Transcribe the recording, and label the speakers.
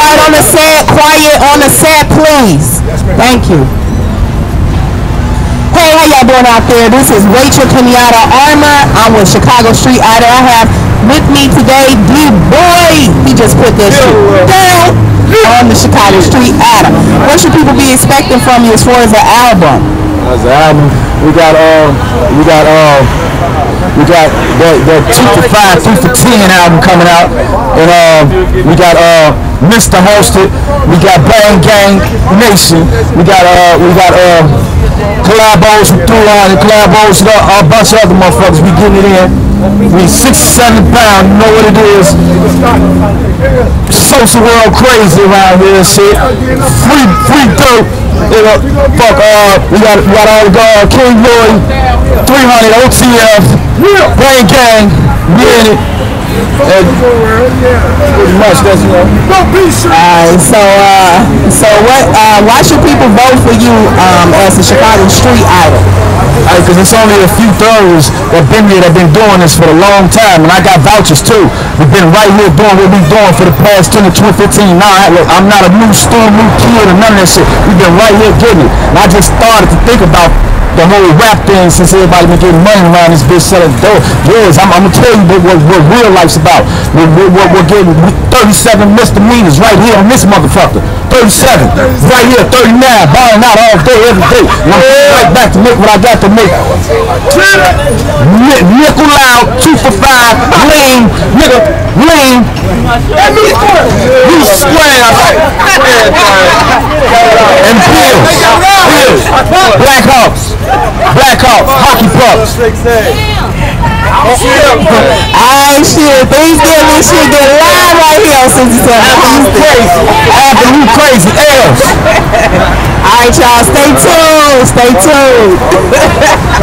Speaker 1: quiet on the set, quiet on the set, please. Thank you. Hey, how y'all doing out there? This is Rachel Kenyatta Armour. I'm with Chicago Street Idol. I have with me today D-Boy. He just put that shit down on the Chicago Street Idol. What should people be expecting from you as far as the album?
Speaker 2: As the album, we got uh, we got uh, we got the the two for five, two for ten album coming out, and uh, we got uh, Mr. Hosted, we got Bang Gang Nation, we got uh, we got uh, collabos with Throughline and collabos with a, a bunch of other motherfuckers. We getting it in. We six seven pound, you know what it is. Social world crazy around here, shit. Free, free. You know, fuck. Uh, we got, we got all the guard. King Lloyd, 300 OTF, Brain Gang. We in it. And much that's you know.
Speaker 1: Alright, so uh, so what? Uh, why should people vote for you um, as a Chicago Street Idol?
Speaker 2: Because it's only a few throws that been here that been doing this for a long time, and I got vouchers too. We've been right here doing what we've doing for the past 10 to 20, 15. Now, I, look, I'm not a new storm, new kid, or none of that shit. We've been right here getting it. And I just started to think about the whole rap thing since everybody been getting money around this bitch selling dope. Yes, I'm, I'm gonna tell you what, what, what real life's about. What, what, what we're getting 37 misdemeanors right here on this motherfucker. 37. Right here, 39. Buying out all day, every day. And I'm right back to make what I got to make. Ni- Nickel out, two for five, lean, nigga, lean. We square. And bills. Bills. Black Hawks. Black Hawks. Hockey pucks.
Speaker 1: Alright, shit, oh, Thanksgiving shit get live right here on 67.
Speaker 2: Avenue crazy. Avenue crazy. L's.
Speaker 1: Alright, y'all, stay tuned. Stay tuned.